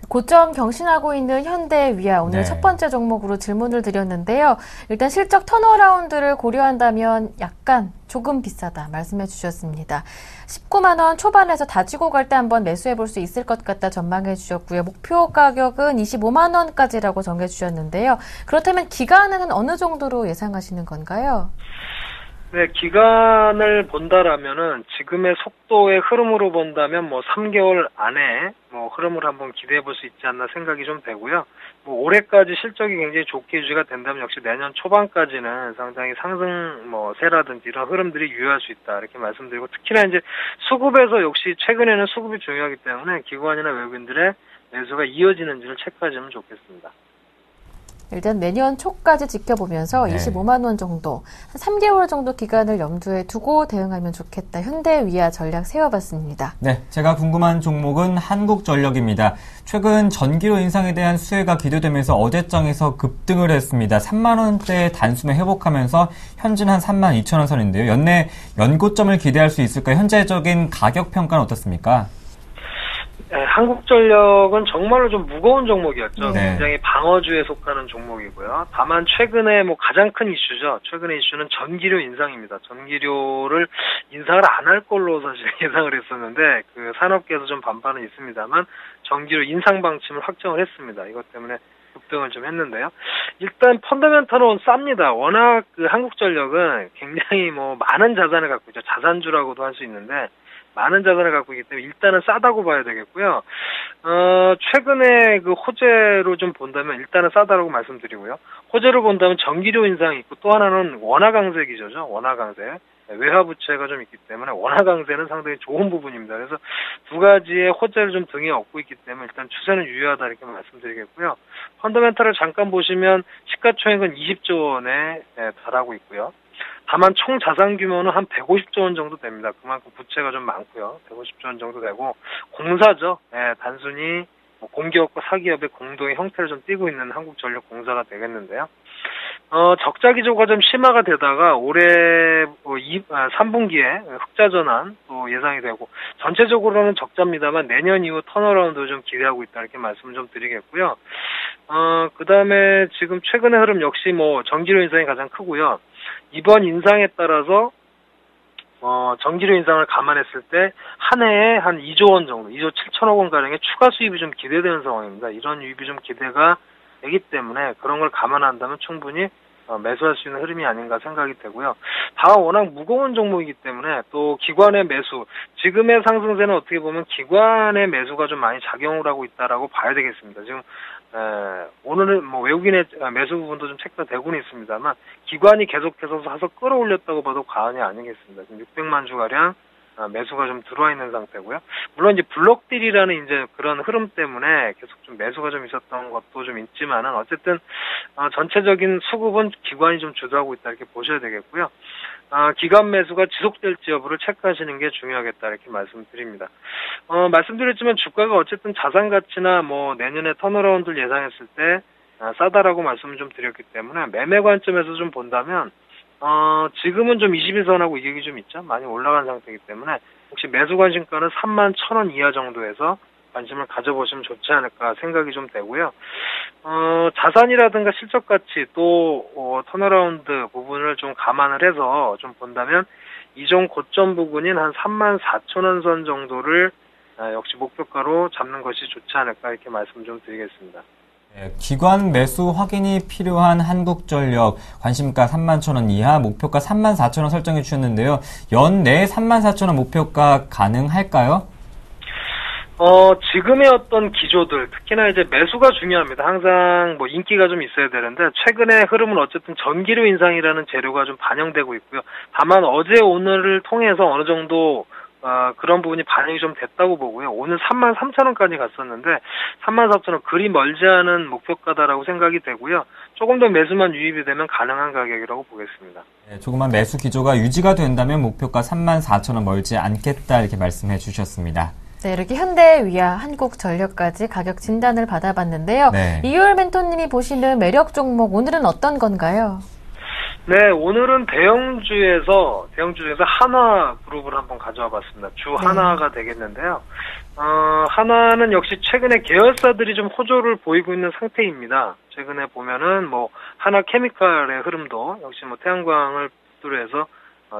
고점 경신하고 있는 현대위아 오늘 네. 첫 번째 종목으로 질문을 드렸는데요. 일단 실적 턴어라운드를 고려한다면 약간 조금 비싸다 말씀해 주셨습니다. 19만 원 초반에서 다지고 갈 때 한번 매수해 볼 수 있을 것 같다 전망해 주셨고요. 목표 가격은 25만 원까지라고 정해 주셨는데요. 그렇다면 기간은 어느 정도로 예상하시는 건가요? 네, 기간을 본다라면은 지금의 속도의 흐름으로 본다면 뭐 3개월 안에 뭐 흐름을 한번 기대해 볼 수 있지 않나 생각이 좀 되고요. 뭐 올해까지 실적이 굉장히 좋게 유지가 된다면 역시 내년 초반까지는 상당히 상승 뭐 세라든지 이런 흐름들이 유효할 수 있다 이렇게 말씀드리고 특히나 이제 수급에서 역시 최근에는 수급이 중요하기 때문에 기관이나 외국인들의 매수가 이어지는지를 체크하시면 좋겠습니다. 일단 내년 초까지 지켜보면서 네. 25만 원 정도, 한 3개월 정도 기간을 염두에 두고 대응하면 좋겠다. 현대위아 전략 세워봤습니다. 네, 제가 궁금한 종목은 한국전력입니다. 최근 전기료 인상에 대한 수혜가 기대되면서 어제장에서 급등을 했습니다. 3만 원대 단숨에 회복하면서 현진 한 3만 2천 원 선인데요. 연내 연고점을 기대할 수 있을까요? 현재적인 가격 평가는 어떻습니까? 네, 한국전력은 정말로 좀 무거운 종목이었죠. 네. 굉장히 방어주에 속하는 종목이고요. 다만 최근에 뭐 가장 큰 이슈죠. 최근의 이슈는 전기료 인상입니다. 전기료를 인상을 안 할 걸로 사실 예상을 했었는데 그 산업계에서 좀 반발은 있습니다만 전기료 인상 방침을 확정을 했습니다. 이것 때문에 급등을 좀 했는데요. 일단 펀더멘털은 쌉니다. 워낙 그 한국전력은 굉장히 뭐 많은 자산을 갖고 있죠. 자산주라고도 할 수 있는데 많은 자산을 갖고 있기 때문에 일단은 싸다고 봐야 되겠고요. 어, 최근에 그 호재로 좀 본다면 일단은 싸다라고 말씀드리고요. 호재로 본다면 전기료 인상이 있고 또 하나는 원화 강세 기조죠. 원화 강세. 외화 부채가 좀 있기 때문에 원화 강세는 상당히 좋은 부분입니다. 그래서 두 가지의 호재를 좀 등에 업고 있기 때문에 일단 추세는 유효하다 이렇게 말씀드리겠고요. 펀더멘탈을 잠깐 보시면 시가총액은 20조 원에 달하고 있고요. 다만 총 자산 규모는 한 150조 원 정도 됩니다. 그만큼 부채가 좀 많고요. 150조 원 정도 되고 공사죠. 예, 단순히 뭐 공기업과 사기업의 공동의 형태를 좀 띠고 있는 한국전력공사가 되겠는데요. 어, 적자 기조가 좀 심화가 되다가 올해 뭐 2, 아, 3분기에 흑자 전환 또 예상이 되고 전체적으로는 적자입니다만 내년 이후 턴어라운드 좀 기대하고 있다 이렇게 말씀을 좀 드리겠고요. 어, 그 다음에 지금 최근의 흐름 역시 뭐 정기료 인상이 가장 크고요. 이번 인상에 따라서 어, 정기료 인상을 감안했을 때 한 해에 한 2조 원 정도, 2조 7천억 원 가량의 추가 수입이 좀 기대되는 상황입니다. 이런 유입이 좀 기대가 되기 때문에 그런 걸 감안한다면 충분히 어, 매수할 수 있는 흐름이 아닌가 생각이 되고요. 다 워낙 무거운 종목이기 때문에 또 기관의 매수, 지금의 상승세는 어떻게 보면 기관의 매수가 좀 많이 작용을 하고 있다라고 봐야 되겠습니다. 지금 에, 오늘은 뭐 외국인의 매수 부분도 좀 체크가 되고는 있습니다만 기관이 계속해서 사서 끌어올렸다고 봐도 과언이 아니겠습니다. 지금 600만 주가량 아, 매수가 좀 들어와 있는 상태고요. 물론 이제 블록딜이라는 이제 그런 흐름 때문에 계속 좀 매수가 좀 있었던 것도 좀 있지만은 어쨌든 어, 전체적인 수급은 기관이 좀 주도하고 있다 이렇게 보셔야 되겠고요. 어, 기관 매수가 지속될지 여부를 체크하시는 게 중요하겠다 이렇게 말씀드립니다. 어, 말씀드렸지만 주가가 어쨌든 자산 가치나 뭐 내년에 턴어라운드를 예상했을 때 아, 싸다라고 말씀을 좀 드렸기 때문에 매매 관점에서 좀 본다면 어, 지금은 좀 21선하고 이격이 좀 있죠. 많이 올라간 상태이기 때문에 혹시 매수 관심가는 3만 1천 원 이하 정도에서 관심을 가져보시면 좋지 않을까 생각이 좀 되고요. 어, 자산이라든가 실적 가치 또 어, 턴어라운드 부분을 좀 감안을 해서 좀 본다면 이종 고점 부근인 한 3만 4천 원 선 정도를 아, 역시 목표가로 잡는 것이 좋지 않을까 이렇게 말씀 좀 드리겠습니다. 네, 기관 매수 확인이 필요한 한국전력 관심가 3만 1천원 이하 목표가 3만 4천원 설정해 주셨는데요. 연내 3만 4천원 목표가 가능할까요? 어, 지금의 어떤 기조들, 특히나 이제 매수가 중요합니다. 항상 뭐 인기가 좀 있어야 되는데, 최근의 흐름은 어쨌든 전기료 인상이라는 재료가 좀 반영되고 있고요. 다만 어제 오늘을 통해서 어느 정도 어, 그런 부분이 반영이 좀 됐다고 보고요. 오늘 3만 3천 원까지 갔었는데 3만 4천 원 그리 멀지 않은 목표가다라고 생각이 되고요. 조금 더 매수만 유입이 되면 가능한 가격이라고 보겠습니다. 네, 조금만 매수 기조가 유지가 된다면 목표가 3만 4천 원 멀지 않겠다 이렇게 말씀해 주셨습니다. 네, 이렇게 현대 위아 한국 전력까지 가격 진단을 받아봤는데요. 네. 이율 멘토님이 보시는 매력 종목 오늘은 어떤 건가요? 네, 오늘은 대형주에서 대형주 에서 한화 그룹을 한번 가져와 봤습니다. 주 네. 하나가 되겠는데요. 어, 하나는 역시 최근에 계열사들이 좀 호조를 보이고 있는 상태입니다. 최근에 보면은 뭐 하나 케미칼의 흐름도 역시 뭐 태양광을 필두로 해서 어,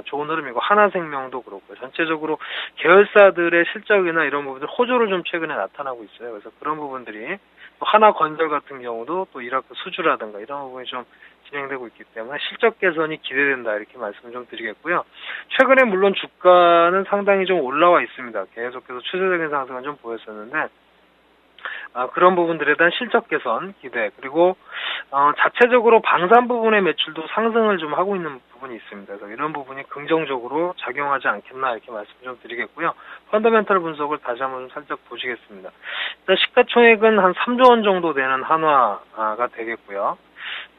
좋은 흐름이고 하나생명도 그렇고 전체적으로 계열사들의 실적이나 이런 부분들 호조를 좀 최근에 나타나고 있어요. 그래서 그런 부분들이 하나건설 같은 경우도 또 이라크 수주라든가 이런 부분이 좀 진행되고 있기 때문에 실적 개선이 기대된다 이렇게 말씀을 좀 드리겠고요. 최근에 물론 주가는 상당히 좀 올라와 있습니다. 계속해서 추세적인 상승은 좀 보였었는데 아, 그런 부분들에 대한 실적 개선 기대 그리고 어, 자체적으로 방산 부분의 매출도 상승을 좀 하고 있는 부분이 있습니다. 그래서 이런 부분이 긍정적으로 작용하지 않겠나 이렇게 말씀 좀 드리겠고요. 펀더멘털 분석을 다시 한번 좀 살짝 보시겠습니다. 일단 시가총액은 한 3조 원 정도 되는 한화가 되겠고요.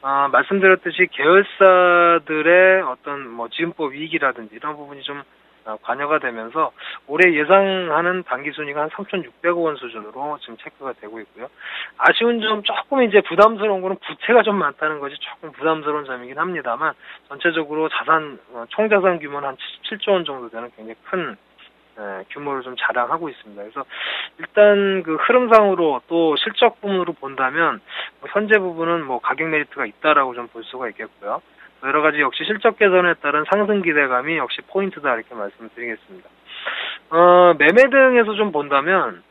아, 말씀드렸듯이 계열사들의 어떤 뭐 지금법 위기라든지 이런 부분이 좀 아, 관여가 되면서 올해 예상하는 단기 순위가 한 3,600억 원 수준으로 지금 체크가 되고 있고요. 아쉬운 점 조금 이제 부담스러운 거는 부채가 좀 많다는 것이 조금 부담스러운 점이긴 합니다만 전체적으로 자산 어, 총자산 규모는 한 77조 원 정도 되는 굉장히 큰 예, 규모를 좀 자랑하고 있습니다. 그래서 일단 그 흐름상으로 또 실적 부분으로 본다면 뭐 현재 부분은 뭐 가격 메리트가 있다라고 좀 볼 수가 있겠고요. 여러 가지 역시 실적 개선에 따른 상승 기대감이 역시 포인트다 이렇게 말씀드리겠습니다. 어, 매매 등에서 좀 본다면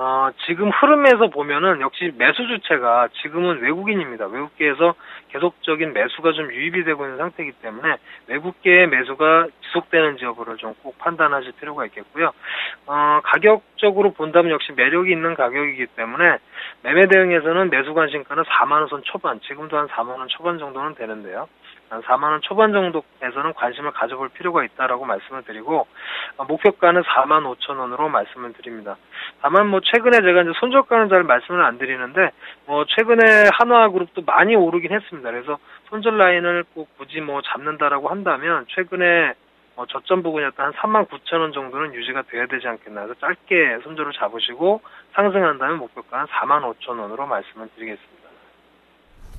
어, 지금 흐름에서 보면은 역시 매수 주체가 지금은 외국인입니다. 외국계에서 계속적인 매수가 좀 유입이 되고 있는 상태이기 때문에 외국계의 매수가 지속되는지 여부를 좀꼭 판단하실 필요가 있겠고요. 어, 가격적으로 본다면 역시 매력이 있는 가격이기 때문에 매매 대응에서는 매수 관심가는 4만 원선 초반, 지금도 한 4만 원 초반 정도는 되는데요. 한 4만 원 초반 정도에서는 관심을 가져볼 필요가 있다라고 말씀을 드리고 어, 목표가는 4만 5천 원으로 말씀을 드립니다. 다만 뭐 최근에 제가 이제 손절가는 잘 말씀을 안 드리는데 뭐 최근에 한화그룹도 많이 오르긴 했습니다. 그래서 손절 라인을 꼭 굳이 뭐 잡는다라고 한다면 최근에 뭐 저점 부분이었던 한 3만 9천 원 정도는 유지가 돼야 되지 않겠나 해서 짧게 손절을 잡으시고 상승한다면 목표가는 4만 5천 원으로 말씀을 드리겠습니다.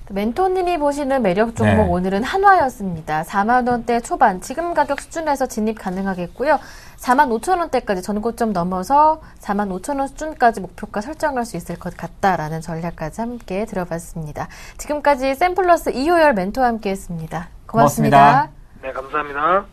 멘토님이 보시는 매력 종목 네. 오늘은 한화였습니다. 4만 원대 초반 지금 가격 수준에서 진입 가능하겠고요. 4만 5천 원대까지 전고점 넘어서 4만 5천 원 수준까지 목표가 설정할 수 있을 것 같다라는 전략까지 함께 들어봤습니다. 지금까지 샘플러스 이호열 멘토와 함께했습니다. 고맙습니다. 고맙습니다. 네, 감사합니다.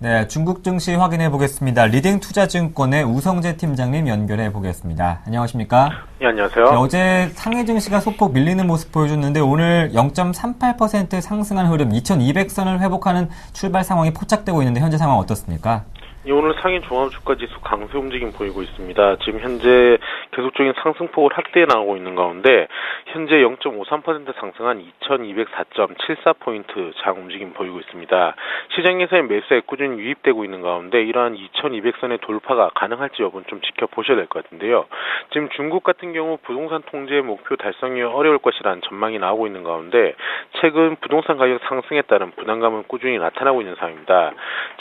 네, 중국 증시 확인해 보겠습니다. 리딩 투자증권의 우성재 팀장님 연결해 보겠습니다. 안녕하십니까? 네, 안녕하세요. 네, 어제 상해 증시가 소폭 밀리는 모습 보여줬는데 오늘 0.38% 상승한 흐름 2200선을 회복하는 출발 상황이 포착되고 있는데 현재 상황 어떻습니까? 예, 오늘 상해 종합주가지수 강세 움직임 보이고 있습니다. 지금 현재 계속적인 상승폭을 확대해 나가고 있는 가운데 현재 0.53% 상승한 2204.74포인트 장 움직임 보이고 있습니다. 시장에서의 매수에 꾸준히 유입되고 있는 가운데 이러한 2200선의 돌파가 가능할지 여부는 좀 지켜보셔야 될 것 같은데요. 지금 중국 같은 경우 부동산 통제 목표 달성이 어려울 것이라는 전망이 나오고 있는 가운데 최근 부동산 가격 상승에 따른 부담감은 꾸준히 나타나고 있는 상황입니다.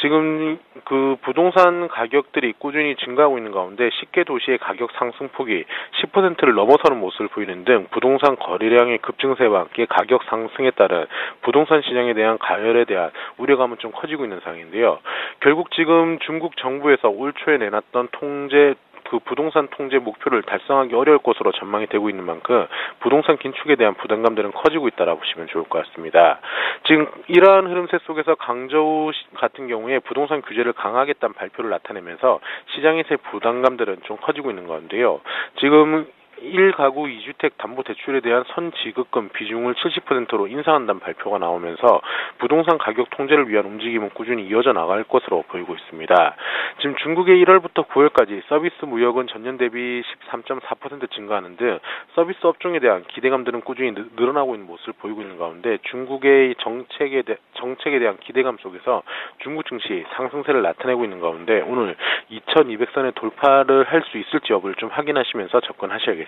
지금 그 부동 산 가격들이 꾸준히 증가하고 있는 가운데 10개 도시의 가격 상승폭이 10%를 넘어서는 모습을 보이는 등 부동산 거래량의 급증세와 함께 가격 상승에 따른 부동산 시장에 대한 가열에 대한 우려감은 좀 커지고 있는 상황인데요. 결국 지금 중국 정부에서 올 초에 내놨던 통제 그 부동산 통제 목표를 달성하기 어려울 것으로 전망이 되고 있는 만큼 부동산 긴축에 대한 부담감들은 커지고 있다라 보시면 좋을 것 같습니다. 지금 이러한 흐름세 속에서 강저우 같은 경우에 부동산 규제를 강화하겠다는 발표를 나타내면서 시장에서의 부담감들은 좀 커지고 있는 가운데요. 지금 1가구 2주택 담보 대출에 대한 선지급금 비중을 70%로 인상한다는 발표가 나오면서 부동산 가격 통제를 위한 움직임은 꾸준히 이어져 나갈 것으로 보이고 있습니다. 지금 중국의 1월부터 9월까지 서비스 무역은 전년 대비 13.4% 증가하는 등 서비스 업종에 대한 기대감들은 꾸준히 느- 늘어나고 있는 모습을 보이고 있는 가운데 중국의 정책에, 대, 정책에 대한 기대감 속에서 중국 증시 상승세를 나타내고 있는 가운데 오늘 2200선의 돌파를 할 수 있을지 여부를 좀 확인하시면서 접근하셔야겠습니다.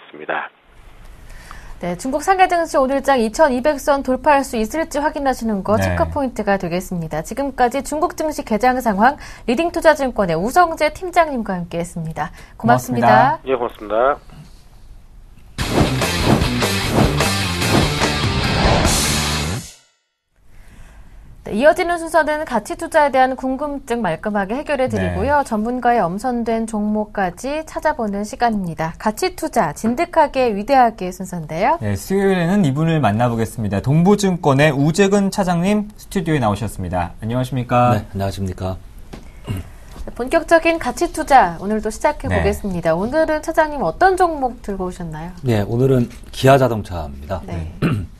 네, 중국 상해 증시 오늘장 2200선 돌파할 수 있을지 확인하시는 거 네. 체크 포인트가 되겠습니다. 지금까지 중국 증시 개장 상황 리딩 투자증권의 우성재 팀장님과 함께 했습니다. 고맙습니다. 고맙습니다. 예, 고맙습니다. 이어지는 순서는 가치 투자에 대한 궁금증 말끔하게 해결해 드리고요. 네. 전문가의 엄선된 종목까지 찾아보는 시간입니다. 가치 투자 진득하게 위대하게 순서인데요. 네, 수요일에는 이분을 만나보겠습니다. 동부증권의 우재근 차장님 스튜디오에 나오셨습니다. 안녕하십니까? 네, 안녕하십니까. 본격적인 가치 투자 오늘도 시작해 네. 보겠습니다. 오늘은 차장님 어떤 종목 들고 오셨나요? 네, 오늘은 기아 자동차입니다. 네.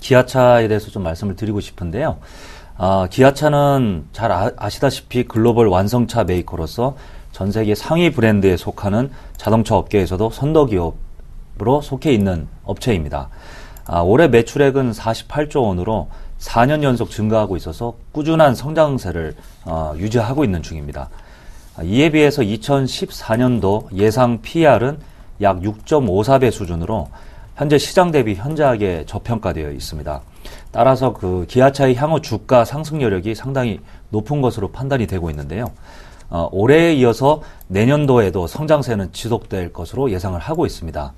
기아차에 대해서 좀 말씀을 드리고 싶은데요. 아, 기아차는 잘 아, 시다시피 글로벌 완성차 메이커로서 전 세계 상위 브랜드에 속하는 자동차 업계에서도 선도 기업으로 속해 있는 업체입니다. 아, 올해 매출액은 48조 원으로 4년 연속 증가하고 있어서 꾸준한 성장세를 어, 유지하고 있는 중입니다. 아, 이에 비해서 2014년도 예상 PR은 약 6.54배 수준으로 현재 시장 대비 현저하게 저평가되어 있습니다. 따라서 그 기아차의 향후 주가 상승 여력이 상당히 높은 것으로 판단이 되고 있는데요. 어, 올해에 이어서 내년도에도 성장세는 지속될 것으로 예상을 하고 있습니다.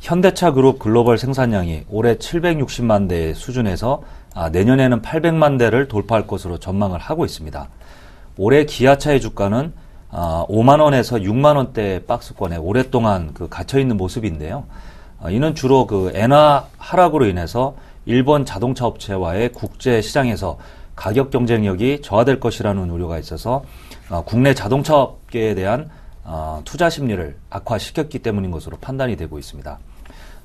현대차 그룹 글로벌 생산량이 올해 760만 대 수준에서 아, 내년에는 800만 대를 돌파할 것으로 전망을 하고 있습니다. 올해 기아차의 주가는 아, 5만 원에서 6만 원대 박스권에 오랫동안 그 갇혀 있는 모습인데요. 아, 이는 주로 그 엔화 하락으로 인해서 일본 자동차 업체와의 국제 시장에서 가격 경쟁력이 저하될 것이라는 우려가 있어서 어, 국내 자동차 업계에 대한 어, 투자 심리를 악화시켰기 때문인 것으로 판단이 되고 있습니다.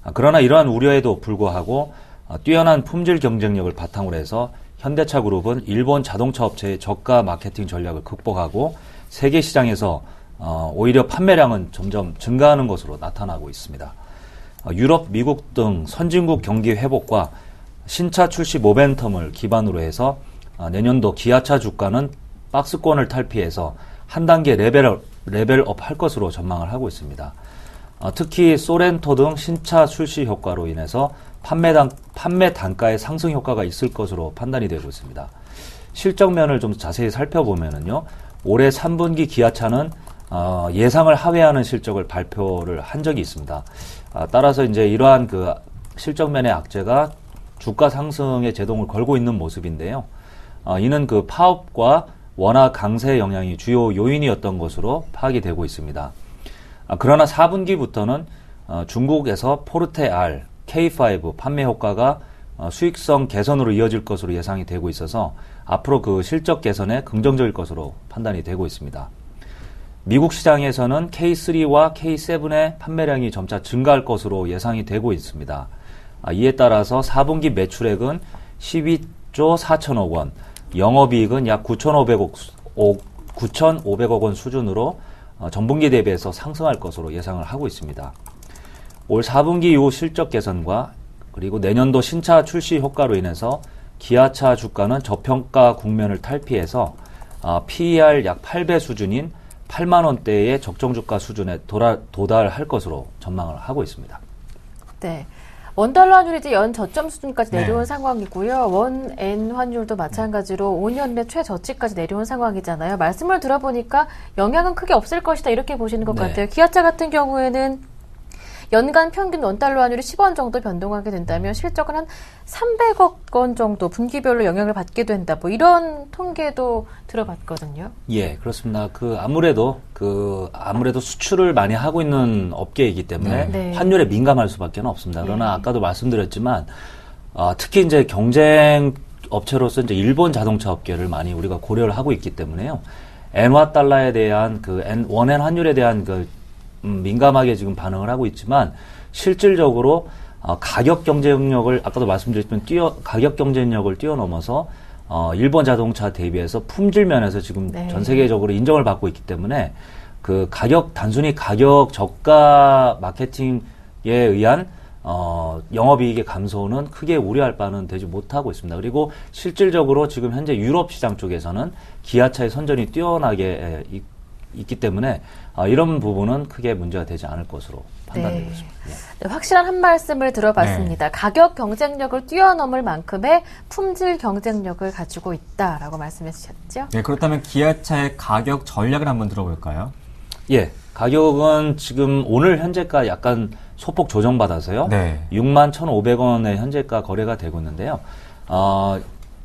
아, 그러나 이러한 우려에도 불구하고 어, 뛰어난 품질 경쟁력을 바탕으로 해서 현대차 그룹은 일본 자동차 업체의 저가 마케팅 전략을 극복하고 세계 시장에서 오히려 판매량은 점점 증가하는 것으로 나타나고 있습니다. 유럽, 미국 등 선진국 경기 회복과 신차 출시 모멘텀을 기반으로 해서 내년도 기아차 주가는 박스권을 탈피해서 한 단계 레벨업, 레벨업 할 것으로 전망을 하고 있습니다. 어, 특히 소렌토 등 신차 출시 효과로 인해서 판매, 단, 판매 단가의 상승 효과가 있을 것으로 판단이 되고 있습니다. 실적면을 좀 자세히 살펴보면은요, 올해 3분기 기아차는 어, 예상을 하회하는 실적을 발표를 한 적이 있습니다. 아, 따라서 이제 이러한 그 실적면의 악재가 주가 상승에 제동을 걸고 있는 모습인데요. 어, 이는 그 파업과 원화 강세 영향이 주요 요인이었던 것으로 파악이 되고 있습니다. 아, 그러나 4분기부터는 어, 중국에서 포르테 R, K5 판매 효과가 어, 수익성 개선으로 이어질 것으로 예상이 되고 있어서 앞으로 그 실적 개선에 긍정적일 것으로 판단이 되고 있습니다. 미국 시장에서는 K3와 K7의 판매량이 점차 증가할 것으로 예상이 되고 있습니다. 아, 이에 따라서 4분기 매출액은 12조 4천억 원, 영업이익은 약 9,500억 9,500억 원 수준으로 어, 전분기 대비해서 상승할 것으로 예상을 하고 있습니다. 올 4분기 이후 실적 개선과 그리고 내년도 신차 출시 효과로 인해서 기아차 주가는 저평가 국면을 탈피해서 어, PER 약 8배 수준인 8만 원대의 적정 주가 수준에 도달할 것으로 전망을 하고 있습니다. 네. 원달러 환율이 이제 연 저점 수준까지 네. 내려온 네. 상황이고요. 원엔 환율도 마찬가지로 5년 내 최저치까지 내려온 상황이잖아요. 말씀을 들어보니까 영향은 크게 없을 것이다 이렇게 보시는 것 네. 같아요. 기아차 같은 경우에는 연간 평균 원달러 환율이 10원 정도 변동하게 된다면 실적은 한 300억 원 정도 분기별로 영향을 받게 된다. 뭐 이런 통계도 들어봤거든요. 예, 그렇습니다. 그 아무래도 그 아무래도 수출을 많이 하고 있는 업계이기 때문에 네. 환율에 민감할 수밖에 없습니다. 그러나 네. 아까도 말씀드렸지만 어, 특히 이제 경쟁 업체로서 이제 일본 자동차 업계를 많이 우리가 고려를 하고 있기 때문에요. 엔화 달러에 대한 그 엔, 원엔 환율에 대한 그 음, 민감하게 지금 반응을 하고 있지만 실질적으로 어, 가격 경쟁력을 아까도 말씀드렸지만 뛰어 가격 경쟁력을 뛰어넘어서 어, 일본 자동차 대비해서 품질 면에서 지금 네. 전 세계적으로 인정을 받고 있기 때문에 그 가격 단순히 가격 저가 마케팅에 의한 어, 영업이익의 감소는 크게 우려할 바는 되지 못하고 있습니다. 그리고 실질적으로 지금 현재 유럽 시장 쪽에서는 기아차의 선전이 뛰어나게 있, 있기 때문에 어, 이런 부분은 크게 문제가 되지 않을 것으로 판단되고 네. 있습니다. 네. 네, 확실한 한 말씀을 들어봤습니다. 네. 가격 경쟁력을 뛰어넘을 만큼의 품질 경쟁력을 가지고 있다라고 말씀해 주셨죠? 네, 그렇다면 기아차의 가격 전략을 한번 들어볼까요? 예, 가격은 지금 오늘 현재가 약간 소폭 조정받아서요. 네. 6만 1,500원의 현재가 거래가 되고 있는데요. 어,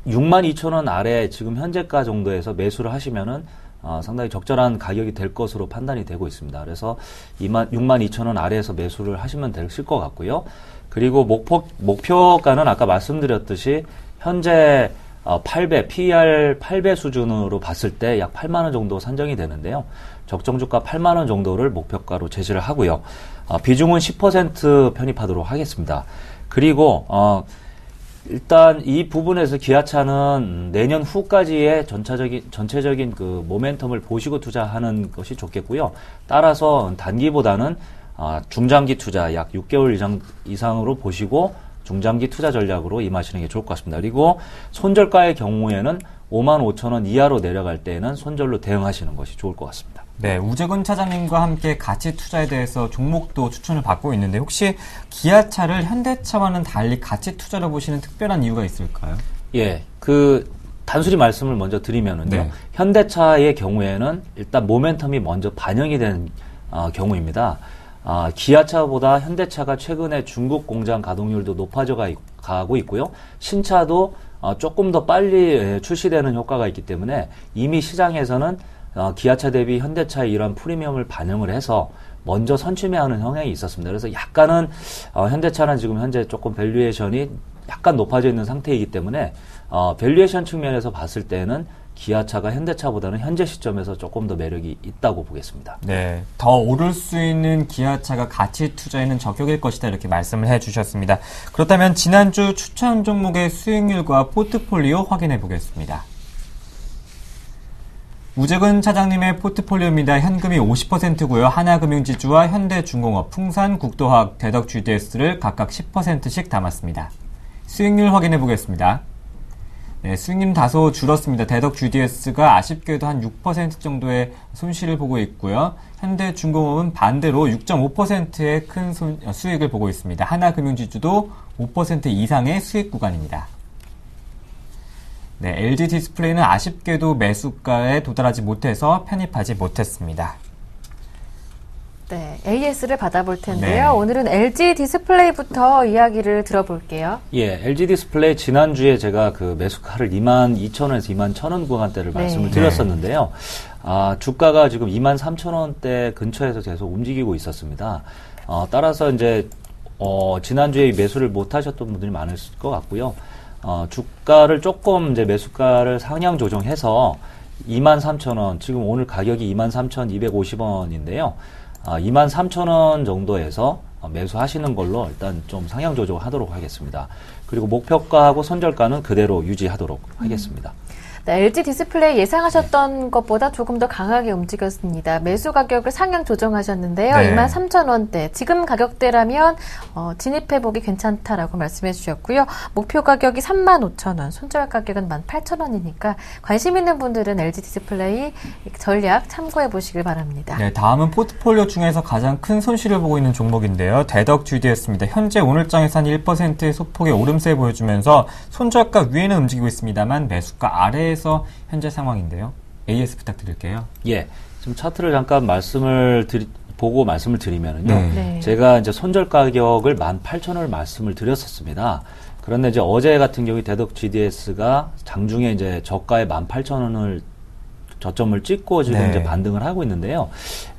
6만 2천 원 아래 지금 현재가 정도에서 매수를 하시면은 어, 상당히 적절한 가격이 될 것으로 판단이 되고 있습니다. 그래서 2만, 6만 2천 원 아래에서 매수를 하시면 되실 것 같고요. 그리고 목표, 목표가는 아까 말씀드렸듯이 현재 어, 8배, PER 8배 수준으로 봤을 때 약 8만 원 정도 산정이 되는데요. 적정 주가 8만 원 정도를 목표가로 제시를 하고요. 어, 비중은 10% 편입하도록 하겠습니다. 그리고 어, 일단 이 부분에서 기아차는 내년 후까지의 전차적인 전체적인 그 모멘텀을 보시고 투자하는 것이 좋겠고요. 따라서 단기보다는 아, 중장기 투자 약 6개월 이상 이상으로 보시고 중장기 투자 전략으로 임하시는 게 좋을 것 같습니다. 그리고 손절가의 경우에는 5만 5천 원 이하로 내려갈 때에는 손절로 대응하시는 것이 좋을 것 같습니다. 네, 우재근 차장님과 함께 가치 투자에 대해서 종목도 추천을 받고 있는데 혹시 기아차를 현대차와는 달리 가치 투자로 보시는 특별한 이유가 있을까요? 예, 그 단순히 말씀을 먼저 드리면은요. 네. 현대차의 경우에는 일단 모멘텀이 먼저 반영이 된 어, 경우입니다. 아, 기아차보다 현대차가 최근에 중국 공장 가동률도 높아져 가, 가고 있고요. 신차도 어, 조금 더 빨리 예, 출시되는 효과가 있기 때문에 이미 시장에서는 어, 기아차 대비 현대차의 이런 프리미엄을 반영을 해서 먼저 선취매하는 성향이 있었습니다. 그래서 약간은 어, 현대차는 지금 현재 조금 밸류에이션이 약간 높아져 있는 상태이기 때문에 어, 밸류에이션 측면에서 봤을 때는 기아차가 현대차보다는 현재 시점에서 조금 더 매력이 있다고 보겠습니다. 네, 더 오를 수 있는 기아차가 가치 투자에는 적격일 것이다 이렇게 말씀을 해주셨습니다. 그렇다면 지난주 추천 종목의 수익률과 포트폴리오 확인해 보겠습니다. 우재근 차장님의 포트폴리오입니다. 현금이 50%고요. 하나금융지주와 현대중공업, 풍산, 국도화학, 대덕 GDS를 각각 10%씩 담았습니다. 수익률 확인해 보겠습니다. 네, 수익률 다소 줄었습니다. 대덕 GDS가 아쉽게도 한 6% 정도의 손실을 보고 있고요. 현대중공업은 반대로 6.5%의 큰 손, 어, 수익을 보고 있습니다. 하나금융지주도 5% 이상의 수익 구간입니다. 네, LG 디스플레이는 아쉽게도 매수가에 도달하지 못해서 편입하지 못했습니다. 네, AS를 받아볼 텐데요. 네. 오늘은 LG 디스플레이부터 이야기를 들어볼게요. 예, LG 디스플레이 지난주에 제가 그 매수가를 2만 2천원에서 2만 1천원 구간대를 네. 말씀을 네. 드렸었는데요. 아, 주가가 지금 2만 3천원대 근처에서 계속 움직이고 있었습니다. 어, 따라서 이제, 어, 지난주에 이 매수를 못 하셨던 분들이 많을 것 같고요. 어, 주가를 조금 이제 매수가를 상향 조정해서 2만 3천원, 지금 오늘 가격이 2만 3,250원인데요. 아, 2만 3천 원 정도에서 어, 매수하시는 걸로 일단 좀 상향 조정하도록 하겠습니다. 그리고 목표가하고 손절가는 그대로 유지하도록 하겠습니다. 네, LG 디스플레이 예상하셨던 것보다 조금 더 강하게 움직였습니다. 매수 가격을 상향 조정하셨는데요. 네. 23,000원대. 지금 가격대라면 어, 진입해보기 괜찮다라고 말씀해 주셨고요. 목표 가격이 35,000원, 손절 가격은 18,000원이니까 관심 있는 분들은 LG 디스플레이 전략 참고해 보시길 바랍니다. 네, 다음은 포트폴리오 중에서 가장 큰 손실을 보고 있는 종목인데요. 대덕 GDS입니다. 현재 오늘장에서 한 1%의 소폭의 오름세 보여주면서 손절가 위에는 움직이고 있습니다만 매수가 아래에 서 현재 상황인데요. AS 부탁드릴게요. 예. 지금 차트를 잠깐 말씀을 드리, 보고 말씀을 드리면은요. 네. 네. 제가 이제 손절 가격을 18,000원을 말씀을 드렸었습니다. 그런데 이제 어제 같은 경우에 대덕 GDS가 장중에 이제 저가에 18,000원을 저점을 찍고 지금 네. 이제 반등을 하고 있는데요.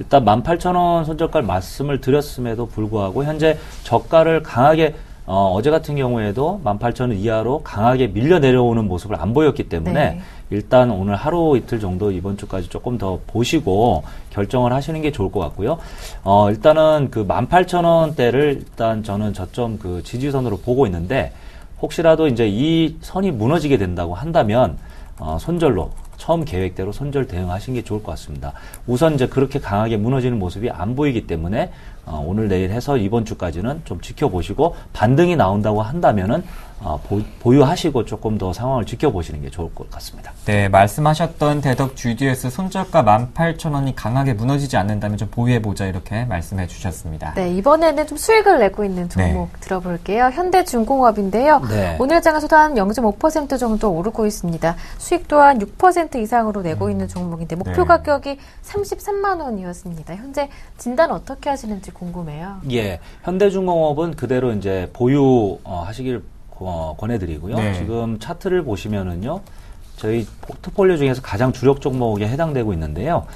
일단 18,000원 손절가를 말씀을 드렸음에도 불구하고 현재 저가를 강하게 어, 어제 같은 경우에도 18,000원 이하로 강하게 밀려 내려오는 모습을 안 보였기 때문에 네. 일단 오늘 하루 이틀 정도 이번 주까지 조금 더 보시고 결정을 하시는 게 좋을 것 같고요. 어, 일단은 그 18,000원대를 일단 저는 저점 그 지지선으로 보고 있는데 혹시라도 이제 이 선이 무너지게 된다고 한다면 어, 손절로 처음 계획대로 손절 대응하시는 게 좋을 것 같습니다. 우선 이제 그렇게 강하게 무너지는 모습이 안 보이기 때문에 어, 오늘 내일 해서 이번 주까지는 좀 지켜보시고 반등이 나온다고 한다면은 어, 보, 유하시고 조금 더 상황을 지켜보시는 게 좋을 것 같습니다. 네, 말씀하셨던 대덕 GDS 손절가 18,000원이 강하게 무너지지 않는다면 좀 보유해보자 이렇게 말씀해 주셨습니다. 네, 이번에는 좀 수익을 내고 있는 종목 들어볼게요. 현대중공업인데요. 네. 오늘 장에서도 한 0.5% 정도 오르고 있습니다. 수익 또한 6% 이상으로 내고 있는 종목인데 목표 네. 가격이 33만 원이었습니다. 현재 진단 어떻게 하시는지 궁금해요. 예, 현대중공업은 그대로 이제 보유 어, 하시길 어, 권해드리고요. 네. 지금 차트를 보시면은요, 저희 포트폴리오 중에서 가장 주력 종목에 해당되고 있는데요.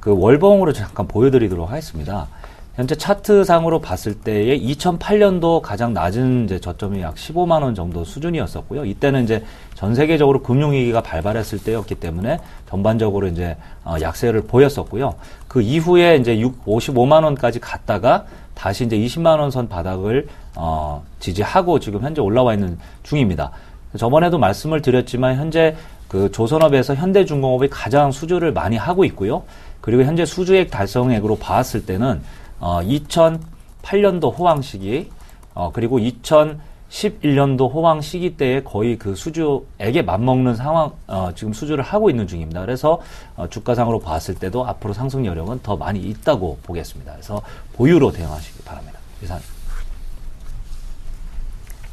그 월봉으로 잠깐 보여드리도록 하겠습니다. 현재 차트상으로 봤을 때의 2008년도 가장 낮은 이제 저점이 약 15만 원 정도 수준이었었고요. 이때는 이제 전 세계적으로 금융위기가 발발했을 때였기 때문에 전반적으로 이제 어, 약세를 보였었고요. 그 이후에 이제 6, 55만 원까지 갔다가 다시 이제 20만 원 선 바닥을 어, 지지하고 지금 현재 올라와 있는 중입니다. 저번에도 말씀을 드렸지만 현재 그 조선업에서 현대중공업이 가장 수주를 많이 하고 있고요. 그리고 현재 수주액 달성액으로 봤을 때는 어, 2008년도 호황 시기 어, 그리고 11년도 호황 시기 때에 거의 그 수주액에 맞먹는 상황, 어, 지금 수주를 하고 있는 중입니다. 그래서 어, 주가상으로 봤을 때도 앞으로 상승 여력은 더 많이 있다고 보겠습니다. 그래서 보유로 대응하시기 바랍니다. 이상.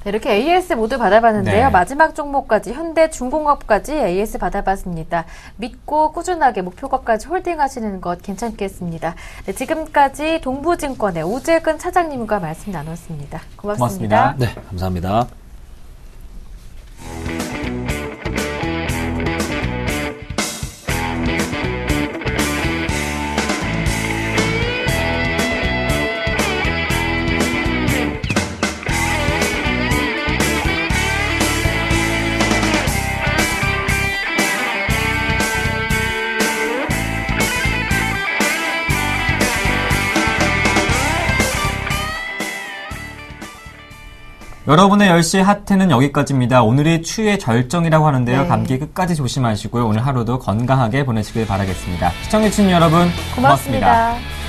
네, 이렇게 AS 모두 받아봤는데요. 네. 마지막 종목까지 현대 중공업까지 AS 받아봤습니다. 믿고 꾸준하게 목표가까지 홀딩하시는 것 괜찮겠습니다. 네, 지금까지 동부증권의 오재근 차장님과 말씀 나눴습니다. 고맙습니다. 고맙습니다. 네, 감사합니다. 여러분의 10시 핫트는 여기까지입니다. 오늘이 추위의 절정이라고 하는데요. 네. 감기 끝까지 조심하시고요. 오늘 하루도 건강하게 보내시길 바라겠습니다. 시청해주신 여러분 고맙습니다. 고맙습니다.